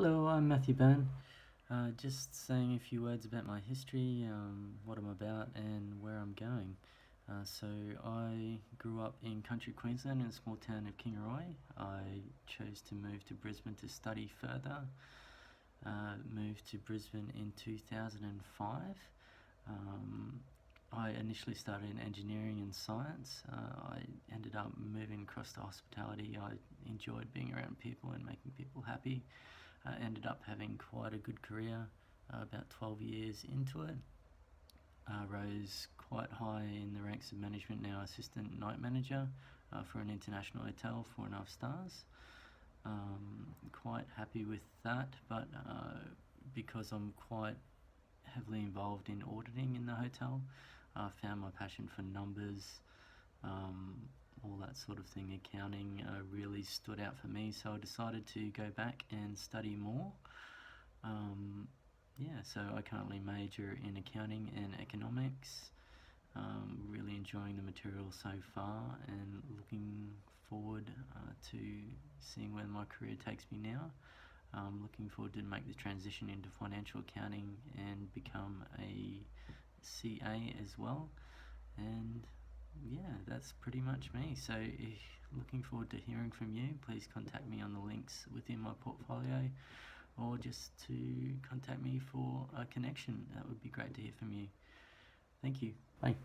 Hello, I'm Matthew Byrne. Uh, just saying a few words about my history, um, what I'm about, and where I'm going. Uh, so, I grew up in country Queensland in a small town of Kingaroy. I chose to move to Brisbane to study further. Uh, moved to Brisbane in 2005. Um, I initially started in engineering and science. Uh, I ended up moving across to hospitality. I enjoyed being around people and making people happy. I ended up having quite a good career uh, about 12 years into it. Uh, rose quite high in the ranks of management, now assistant night manager uh, for an international hotel, four and a half stars. Um, quite happy with that, but uh, because I'm quite heavily involved in auditing in the hotel, I found my passion for numbers, um, that sort of thing, accounting uh, really stood out for me. So I decided to go back and study more. Um, yeah, so I currently major in accounting and economics. Um, really enjoying the material so far and looking forward uh, to seeing where my career takes me now. Um, looking forward to make the transition into financial accounting and become a CA as well. And yeah, that's pretty much me. So, if looking forward to hearing from you, please contact me on the links within my portfolio or just to contact me for a connection. That would be great to hear from you. Thank you. Bye.